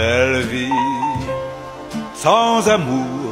belle vie sans amour